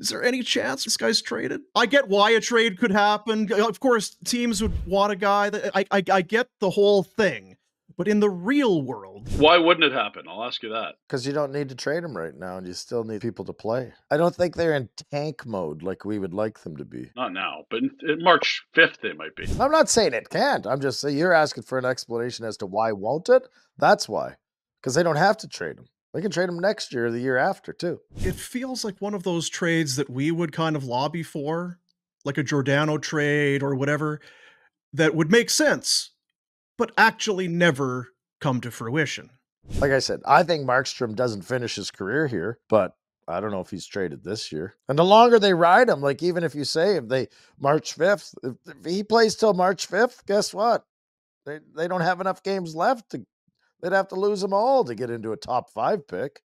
Is there any chance this guy's traded? I get why a trade could happen. Of course, teams would want a guy that I, I, I get the whole thing. But in the real world, why wouldn't it happen? I'll ask you that. Because you don't need to trade them right now, and you still need people to play. I don't think they're in tank mode like we would like them to be. Not now, but in, in March fifth they might be. I'm not saying it can't. I'm just saying you're asking for an explanation as to why won't it. That's why, because they don't have to trade them. They can trade him next year or the year after too. It feels like one of those trades that we would kind of lobby for, like a Giordano trade or whatever, that would make sense, but actually never come to fruition. Like I said, I think Markstrom doesn't finish his career here, but I don't know if he's traded this year. And the longer they ride him, like even if you say if they March 5th, if, if he plays till March 5th, guess what? They they don't have enough games left to They'd have to lose them all to get into a top five pick.